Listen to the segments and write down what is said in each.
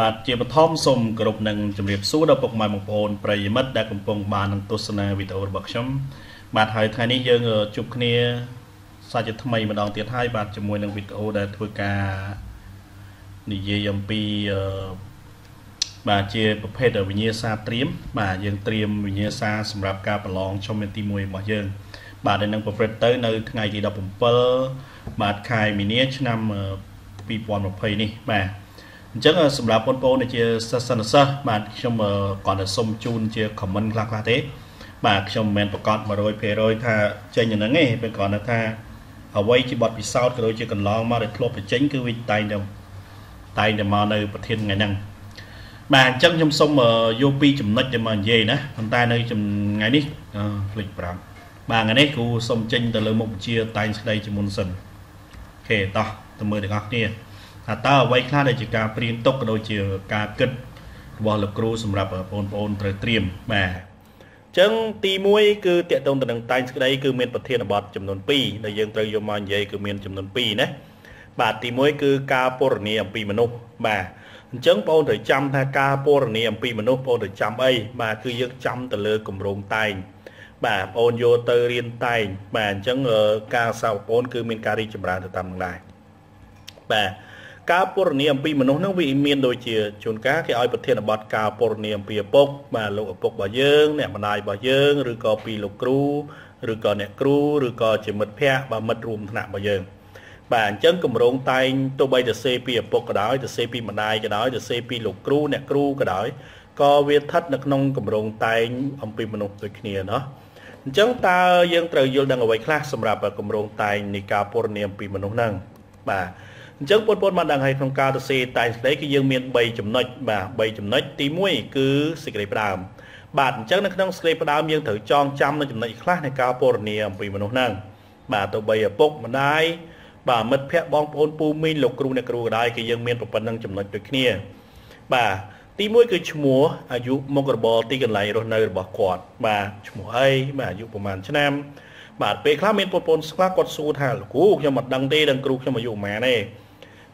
បាទជាបឋមសូមគោរពនឹងជម្រាបសួរដល់ពុកម៉ែបងប្អូនប្រិយមិត្តដែលកំពុងបាននឹងទស្សនាវីដេអូរបស់ខ្ញុំបាទហើយថ្ងៃនេះយើងជួបគ្នាសាច់ថ្មីម្ដងទៀតហើយបាទជាមួយនឹងវីដេអូដែលធ្វើការនិយាយអំពីបាទជាប្រភេទវិញ្ញាសាត្រៀមបាទយើងត្រៀមវិញ្ញាសាសម្រាប់ការប្រឡងជំនាន់ទី1របស់យើង បាទដែលនឹងប្រព្រឹត្តទៅនៅថ្ងៃទី17បាទខែមីនាឆ្នាំ2020នេះបាទ អញ្ចឹងសម្រាប់បងប្អូនដែលជាសិស្សនិស្សិតបាទខ្ញុំគ្រាន់តែសុំជូនជា comment ខ្លះខ្លះទេ បាទខ្ញុំមិនមែនប្រកាស100%ថាចេញយ៉ាងហ្នឹងទេពេលគ្រាន់តែថាអ្វីជាបទពិសោធន៍ក៏ដូចជាកន្លងមកដែលធ្លាប់បញ្ចេញគឺវាតែងតែតែងតែមកនៅប្រធានថ្ងៃហ្នឹងបាទអញ្ចឹងខ្ញុំសូមយកពីចំណុចដែលមកនិយាយណាប៉ុន្តែនៅថ្ងៃនេះភ្លេចប្រាប់បាទថ្ងៃនេះគ្រូសូមចេញទៅលើមុខវិជ្ជាតែងស្ដីជាមុនសិនអូខេតោះទៅមើលទាំងអស់គ្នា ថាតើអ្វីខ្លះដែលជាការព្រៀងទុកក៏ដូចជាការគិតរបស់លោកគ្រូសម្រាប់បងប្អូនត្រូវត្រៀមបាទអញ្ចឹងទី1គឺតកតងទៅនឹងតែងស្ដីគឺមានប្រធានបទចំនួន2ដែលយើងត្រូវយកមកនិយាយគឺមានចំនួន2ណាបាទទី1គឺការពរនីអំពីមនុស្សបាទអញ្ចឹងបងត្រូវចាំថាការពរនីអំពីមនុស្សបងត្រូវចាំអីបាទគឺយើងចាំទៅលើគម្រោងតែងបាទបងយកទៅរៀនតែងបាទអញ្ចឹងការសាវបងគឺមានការរីកចម្រើនទៅតាមនឹងដែរបាទ ការពរនីអំពីមនុស្សនឹងវាមានដូចជាជួនកាលគេឲ្យប្រធានបទការពរនីអំពីឪពុកបាទលោកឪពុករបស់យើងអ្នកម្ដាយរបស់យើងឬក៏ពីលោកគ្រូឬក៏អ្នកគ្រូឬក៏ជាមិត្តភ័ក្តិបាទមិត្តរួមថ្នាក់របស់យើងបាទអញ្ចឹងកម្រងតែងទោះបីទៅសេពីឪពុកក៏ដោយទៅសេពីម្ដាយក៏ដោយទៅសេពីលោកគ្រូអ្នកគ្រូក៏ដោយក៏វាស្ថិតនៅក្នុងកម្រងតែងអំពីមនុស្សដូចគ្នាเนาะអញ្ចឹងតើយើងត្រូវយល់ដឹងអ្វីខ្លះសម្រាប់កម្រងតែងនៃការពរនាមពីមនុស្សហ្នឹងបាទ អញ្ចឹងបងប្អូនបានដឹងហើយក្នុងការទៅសេតែងស្ដីគឺយើងមាន3ចំណុចបាទ3ចំណុចទី1គឺសេចក្តីផ្ដើមបាទអញ្ចឹងនៅក្នុងសេចក្តីផ្ដើមយើងត្រូវចងចាំនៅចំណុចខ្លះនៃការពរនាអំពីមនុស្សហ្នឹងបាទទៅបីឪពុកម្ដាយបាទមិត្តភ័ក្តិបងប្អូនពូមីងលោកគ្រូអ្នកគ្រូក៏ដោយគឺយើងមានប្រព័ន្ធនឹងចំណុចដូចគ្នាបាទទី1គឺឈ្មោះអាយុមុខរបរទីកន្លែងរស់នៅរបស់គាត់បាទឈ្មោះអីបាទអាយុប្រហែលឆ្នាំបាទពេលខ្លះមានបងប្អូនស្គាល់គាត់សួរថាលោកគ្រូខ្ញុំមិនដឹងទេដឹងគ្រូខ្ញុំអាយុប្រហែលទេ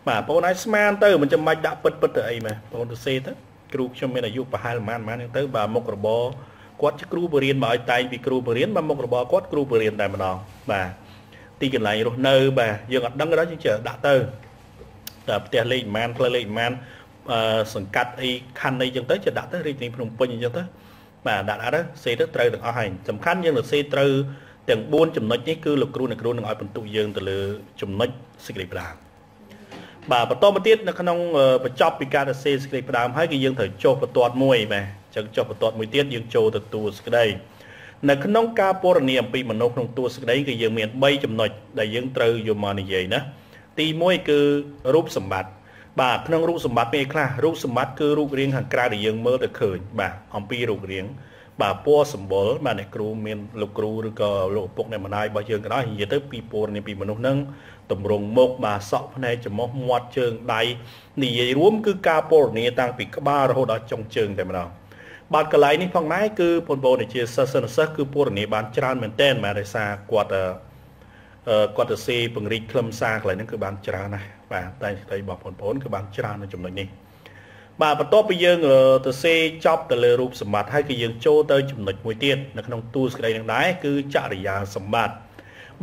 បាទបងអាចស្មានទៅមិនចាំបាច់ដាក់ពិតពិតទៅអីម៉ែបងទៅសេទៅគ្រូខ្ញុំមានអាយុប្រហែលប្រហែលប្រហែលហ្នឹងទៅបាទមុខរបរគាត់ជាគ្រូបរិញ្ញាបត្រឲ្យតែងពីគ្រូបរិញ្ញាបត្របាទមុខរបរគាត់គ្រូបរិញ្ញាបត្រតែម្ដងបាទទីកន្លែងរស់នៅបាទយើងអត់ដឹងក៏ដោយយើងចេះដាក់ទៅតែផ្ទះលេខប្រហែលផ្លូវលេខប្រហែលអឺសង្កាត់អីខណ្ឌអីចឹងទៅចេះដាក់ទៅរាជធានីភ្នំពេញអញ្ចឹងទៅបាទដាក់ដាក់ទៅសេទៅត្រូវទាំងអស់ហើយសំខាន់យើងទៅសេត្រូវទាំង4ចំណុចនេះគឺលោកគ្រូអ្នកគ្រូនឹងឲ្យបន្ទុកយើងទៅលើចំណុចសេចក្តីផ្ដាំ បាទបន្តមកទៀតនៅក្នុងបញ្ចប់ពីការសរសេរសេចក្តីផ្ដាំហើយគឺយើងត្រូវចុះបន្ទាត់មួយបាទអញ្ចឹងចុះបន្ទាត់មួយទៀតយើងចូលទៅទួលសេចក្តីនៅក្នុងការពរនីអំពីមនុស្សក្នុងតួសេចក្តីគឺយើងមាន3ចំណុចដែលយើងត្រូវយកមកនិយាយណាទី1គឺរូបសម្បត្តិបាទក្នុងរូបសម្បត្តិមានខ្លះរូបសម្បត្តិគឺរូបរាងខាងក្រៅដែលយើងមើលទៅឃើញបាទអំពីរូបរាង បាទពណ៌សម្បុរបាទអ្នកគ្រូមានលោកគ្រូឬក៏លោកឪពុកអ្នកម្ដាយរបស់យើងក៏ដោយនិយាយទៅពីពណ៌នេះពីមនុស្សហ្នឹងតម្រង់មុខបាទសក់ភ្នែកច្រមុះមាត់ជើងដៃនិយាយរួមគឺការពណ៌នាតាំងពីក្បាលរហូតដល់ចុងជើងតែម្ដងបាទកន្លែងនេះផងដែរគឺបងប្អូនដែលជាសិស្សសិស្សគឺពរនីបានច្រើនមែនទែនបាទដោយសារគាត់អឺគាត់ទៅសេពង្រីកខ្លឹមសារកន្លែងហ្នឹងគឺបានច្រើនណាស់បាទតែស្ដីរបស់បងប្អូនគឺបានច្រើននៅចំណុចនេះ បាទបន្ទាប់ពីយើងទៅសេចប់ទៅលើរូបសម្បត្តិហើយគឺយើងចូលទៅចំណុចមួយទៀតនៅក្នុងទូស្ក្តីនឹងដែរគឺចរិយាសម្បត្តិ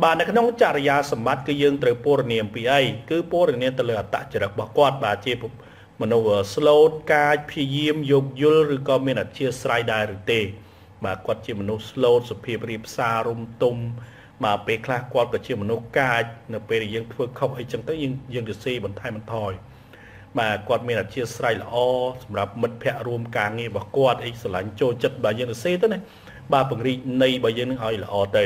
បាទនៅក្នុងចរិយាសម្បត្តិគឺយើងត្រូវពរនីអំពីអីគឺពរនីទៅលើអត្តចរិតរបស់គាត់បាទជាមនុស្សស្លូតកាចព្យាយាមយោគយល់ឬក៏មានអធិស្ឋានដែរឬទេបាទគាត់ជាមនុស្សស្លូតសុភាពរៀបសាររំទុំបាទពេលខ្លះគាត់ក៏ជាមនុស្សកាចនៅពេលដែលយើងធ្វើខុសអីចឹងទៅយើងយើងទៅសេបន្ថែមបន្ថយ បាទគាត់មានអធិស្ឋានល្អសម្រាប់មិត្តភ័ក្តិរួមការងាររបស់គាត់អីស្រឡាញ់ចូលចិត្តបាទយើងទៅសេទៅណាបាទពង្រីកន័យរបស់យើងនឹងឲ្យល្អទៅ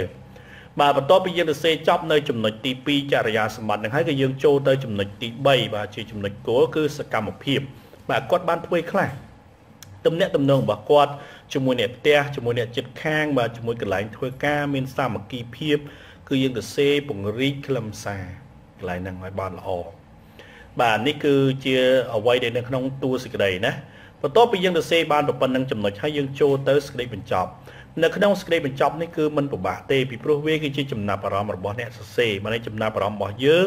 បាទបន្ទាប់ពីយើងទៅសេចប់នៅចំណុចទី2ចរិយាសម្បត្តិនឹងហើយក៏យើងចូលទៅចំណុចទី3បាទជាចំណុចគោលគឺសកម្មភាព បាទគាត់បានធ្វើខ្លះទំនាក់ទំនងរបស់គាត់ជាមួយអ្នកផ្ទះជាមួយអ្នកជិតខាង បាទជាមួយកន្លែងធ្វើការមានសាមគ្គីភាព គឺយើងទៅសេពង្រីកខ្លឹមសារកន្លែងហ្នឹងឲ្យបានល្អ បាទនេះគឺជាអ្វីដែលនៅក្នុងតួសេចក្តីណាបន្ទាប់ពីយើងទៅសេបានប៉ុណ្្នឹងចំណុចហើយយើងចូលទៅសេចក្តីបញ្ចប់នៅក្នុងសេចក្តីបញ្ចប់នេះគឺមិនពិបាកទេពីព្រោះវាគឺជាចំណាប់អារម្មណ៍របស់អ្នកសរសេរមកនេះចំណាប់អារម្មណ៍របស់យើង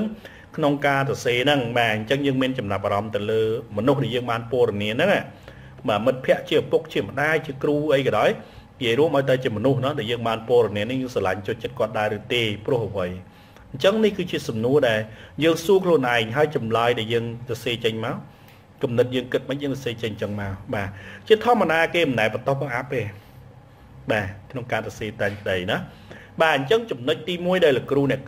ក្នុងការសរសេរហ្នឹងបាទអញ្ចឹងយើងមានចំណាប់អារម្មណ៍ទៅលើមនុស្សដែលយើងបានពរនាហ្នឹងបាទមិត្តភ័ក្តិជាឪពុកជាម្ដាយជាគ្រូអីក៏ដោយនិយាយរួមឲ្យតែជាមនុស្សណាដែលយើងបានពរនានេះយើងស្រឡាញ់ចូលចិត្តគាត់ដែរឬទេព្រោះអ្វី អញ្ចឹងនេះគឺជាសំណួរដែលយើងសួរខ្លួនឯងហើយចម្លើយដែលយើងសរសេរចេញមកគំនិតយើងគិតមិនយើងសរសេរចេញចឹងមកបាទជាធម្មតាគេមិនដែលបន្តបង្អាប់ទេបាទក្នុងការសរសេរតែក្តីណាបាទអញ្ចឹងចំណុចទី1ដែលលោកគ្រូអ្នក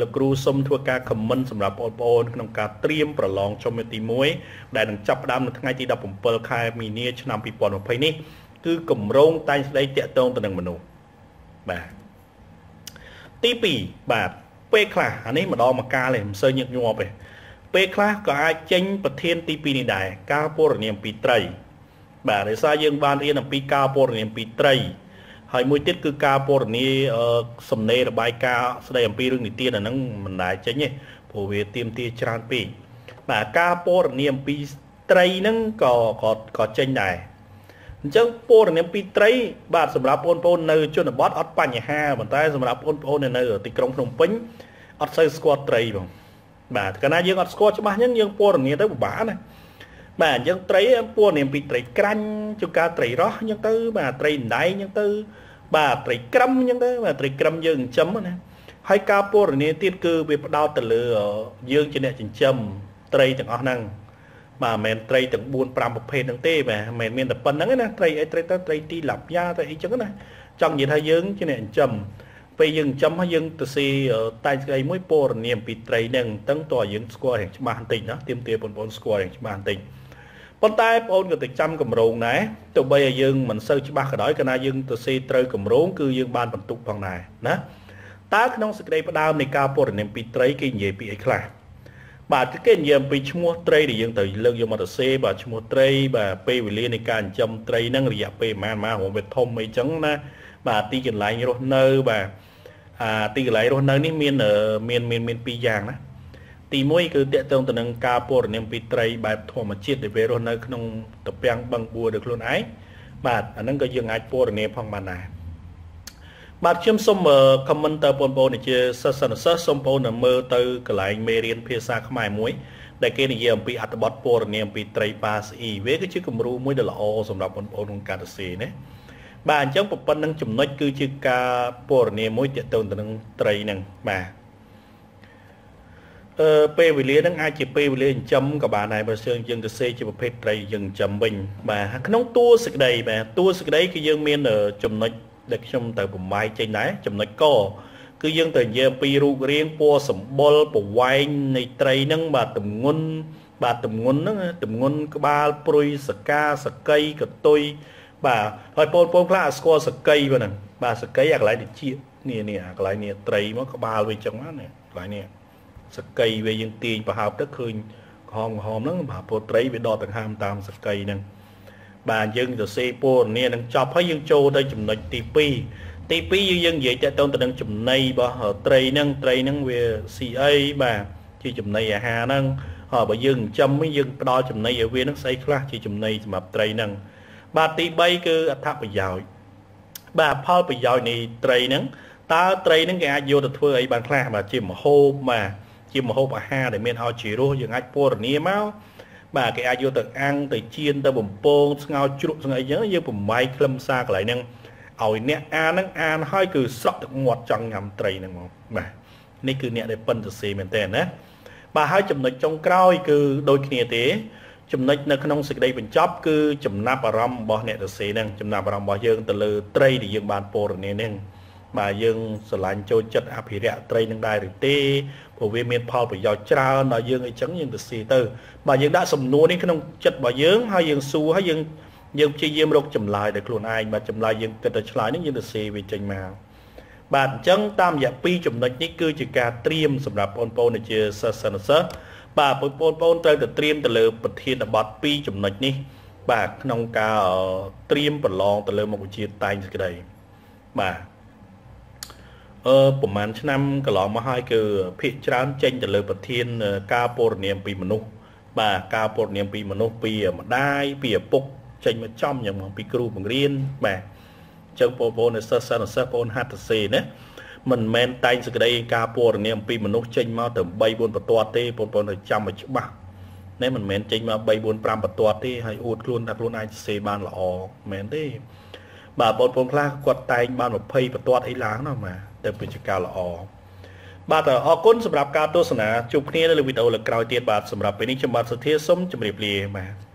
លោកគ្រូសុំធ្វើការ comment សម្រាប់បងប្អូនក្នុងការត្រៀមប្រឡងចុងទី1ដែលនឹងចាប់ផ្ដើមនៅថ្ងៃទី17ខែមីនាឆ្នាំ2020នេះគឺគម្រោងតែងស្ដីតាក់ទងទៅនឹងមនុស្សបាទទី2បាទ ពេលខ្លះអានេះម្ដងមកកាលទេមិនសូវញឹកញាប់ទេពេលខ្លះក៏អាចចេញប្រធានទី2នេះដែរការពរនាមពីត្រី បាទដោយសារយើងបានរៀនអំពីការពរនាមពីត្រីហើយមួយទៀតគឺការពរនីសំណេររបាយការណ៍ស្ដីអំពីរឿងនីតិអាហ្នឹងមិនដែរចេញទេព្រោះវាទៀមទាច្រើនពេកបាទការពរនីអំពីត្រីហ្នឹងក៏ក៏ក៏ចេញដែរ អញ្ចឹងពរនាមពីត្រីបាទសម្រាប់បងប្អូននៅជនបទអត់បញ្ហាប៉ុន្តែសម្រាប់បងប្អូននៅទីក្រុងភ្នំពេញអត់សូវស្គាល់ត្រីបងបាទកាលណាយើងអត់ស្គាល់ច្បាស់អញ្ចឹងយើងពរនាមទៅពិបាកណាបាទអញ្ចឹងត្រីពរនាមពីត្រីក្រាញ់ជួនកាលត្រីរស់អញ្ចឹងទៅបាទត្រីដៃអញ្ចឹងទៅបាទត្រីក្រឹមអញ្ចឹងទៅបាទត្រីក្រឹមយើងចិញ្ចឹមណាហើយការពរនាទៀតគឺវាផ្ដោតទៅលើយើងជាអ្នកចិញ្ចឹមត្រីទាំងអស់ហ្នឹង បាទមិនមែនត្រីទាំង4 5ប្រភេទហ្នឹងទេបាទមិនមែនមានតែប៉ុណ្្នឹងណាត្រីអីត្រីទៅត្រីទីឡាប់យ៉ាទៅអីចឹងណាចង់និយាយថាយើងជាអ្នកចិញ្ចឹមពេលយើងចិញ្ចឹមហើយយើងទៅស៊ីតែស្អីមួយពរនាមពីត្រីហ្នឹងតឹងតើយើងស្គាល់យ៉ាងច្បាស់បន្តិចណាទៀមទាបងប្អូនស្គាល់យ៉ាងច្បាស់បន្តិចប៉ុន្តែបងប្អូនក៏ទៅចាំកម្រងដែរទោះបីឲ្យយើងមិនសូវច្បាស់ក៏ដោយកាលណាយើងទៅស៊ីត្រូវកម្រងគឺយើងបានបន្ទុកផងដែរណាតើក្នុងសេចក្តីផ្ដើមនៃការពរនាមពីត្រីគេនិយាយពីអីខ្លះ បាទគេនិយាយអំពីឈ្មោះត្រីដែលយើងត្រូវលើកយកមកទៅសេបាទឈ្មោះត្រីបាទពេលវេលានៃការចិញ្ចឹមត្រីហ្នឹងរយៈពេលប្រហែលម៉ោងរំវាធំអីចឹងណាបាទទីកន្លែងរស់នៅបាទអាទីកន្លែងរស់នៅនេះមានមានមានមានពីរយ៉ាងណាទី1គឺតកតងទៅនឹងការពរនាមពីត្រីបែបធម្មជាតិដែលវារស់នៅក្នុងតពាំងបឹងបួរដោយខ្លួនឯងបាទអាហ្នឹងក៏យើងអាចពរនាមផងបានដែរ បាទខ្ញុំសូម comment ទៅបងប្អូនជាសិស្សសិស្សសូមបងប្អូនមើលទៅកន្លែងមេរៀនភាសាខ្មែរមួយដែលគេនិយាយអំពីអត្ថបទពរនាមពីត្រីប៉ាស្អ៊ីវាគឺជាគំរូមួយដ៏ល្អសម្រាប់បងប្អូនក្នុងការសរសេរណាបាទអញ្ចឹងប្រព័ន្ធនឹងចំណុចគឺជាការពរនាមមួយទាក់ទងទៅនឹងត្រីហ្នឹងបាទអឺពេលវេលាហ្នឹងអាចជាពេលវេលាចិញ្ចឹមក៏បានដែរបើយើងយើងទៅសេជាប្រភេទត្រីយើងចិញ្ចឹមវិញបាទក្នុងតួសេចក្តីបាទតួសេចក្តីគឺយើងមានចំណុច ដែលខ្ញុំទៅបំបាយចេញដែរចំណុចកគឺយើងទៅនិយាយអំពីរូបរាងពណ៌សម្បុរប្រវែងនៃត្រីហ្នឹងបាទទម្ងន់បាទទម្ងន់ហ្នឹងទម្ងន់ក្បាលព្រុយសកាសកៃកតុយបាទហើយបងប្អូនខ្លះស្គាល់សកៃហ្នឹងបាទសកៃអាកន្លែងតិចនេះនេះអាកន្លែងនេះត្រីមកក្បាលវាចឹងណាកន្លែងនេះសកៃវាយើងទាញប្រហើបទៅឃើញក្រហមក្រហមហ្នឹងបាទពោត្រីវាដកដង្ហើមតាមសកៃហ្នឹង បាទយើងទៅសេពរនានឹងចប់ហើយយើងចូលទៅចំណុចទី2ទី2យើងនិយាយតទៅទៅនឹងចំណីរបស់ត្រីហ្នឹងត្រីហ្នឹងវាស៊ីអីបាទជាចំណីអាហារហ្នឹងហើយបើយើងចិញ្ចឹមវិញយើងផ្ដល់ចំណីឲ្យវាហ្នឹងស្អីខ្លះជាចំណីសម្រាប់ត្រីហ្នឹងបាទទី3គឺអត្ថប្រយោជន៍បាទផលប្រយោជន៍នៃត្រីហ្នឹងតើត្រីហ្នឹងគេអាចយកទៅធ្វើអីបានខ្លះបាទជាម្ហូបបាទជាម្ហូបអាហារដែលមានឲ្យជារសយើងអាចពណ៌នាមក បាទគេអាចយកទៅអាំងទៅចៀនទៅបំពងស្ងោរជ្រក់ស្ងអីចឹងយើងបំបាយខ្លឹមសារកន្លែងហ្នឹងឲ្យអ្នកអានហ្នឹងអានហើយគឺស្រក់ទឹកមាត់ចង់ញ៉ាំត្រីហ្នឹងមកបាទនេះគឺអ្នកដែលប៉ិនសរសេរមែនតើណាបាទហើយចំណុចចុងក្រោយគឺដូចគ្នាទេ ចំណុចនៅក្នុងសេចក្តីបញ្ចប់គឺចំណាប់អារម្មណ៍របស់អ្នកសរសេរហ្នឹងចំណាប់អារម្មណ៍របស់យើងទៅលើត្រីដែលយើងបានពរនាហ្នឹងបាទយើងស្រឡាញ់ចូលចិត្តអភិរក្សត្រីនឹងដែរឬទេ ព្រោះវាមានផលប្រយោជន៍ច្រើនដល់យើងអីចឹងយើងទៅស៊ីទៅបាទយើងដាក់សំណួរនេះក្នុងចិត្តរបស់យើងហើយយើងសួរហើយយើងយើងព្យាយាមរកចម្លើយដោយខ្លួនឯងបាទចម្លើយយើងគិតទៅឆ្លើយនេះយើងទៅស៊ីវាចេញមកបាទអញ្ចឹងតាមរយៈពីរចំណុចនេះគឺជាការត្រៀមសម្រាប់បងប្អូនដែលជាសិស្សសិស្សសិស្សបាទបងប្អូនត្រូវតែត្រៀមទៅលើប្រធានបទពីរចំណុចនេះ បាទក្នុងការត្រៀមប្រឡងទៅលើមុខវិជ្ជាតែងសេចក្តីបាទ អឺប្រហែលឆ្នាំកន្លងមកហើយគឺភាកច្រើនចេញទៅលើប្រធានការពរនាមពីមនុស្សបាទការពរនាមពីមនុស្សពីម្ដាយពីឪពុកចេញមកចំយ៉ាងមកពីគ្រូបង្រៀនបាទអញ្ចឹងបងប្អូនសិស្សសិស្សសិស្សបងប្អូនហាត់ទៅសេណាមិនមែនតែងសក្តីការពណ៌នាអំពីមនុស្សចេញមកទៅ3 4បន្ទាត់ទេបងប្អូនត្រូវចាំឲ្យច្បាស់ណែមិនមែនចេញមក3 4 5បន្ទាត់ទេហើយអួតខ្លួនថាខ្លួនអាចសរសេរបានល្អមិនមែនទេបាទបងប្អូនខ្លះគាត់តែងបាន20បន្ទាត់អីឡើងណាបាទ ទៅពិចារណាល្អបាទអរគុណសម្រាប់ការទស្សនាជួបគ្នានៅលើវីដេអូលើក្រោយទៀតបាទសម្រាប់ពេលនេះខ្ញុំបាទសុធាសូមជម្រាបលាបាទ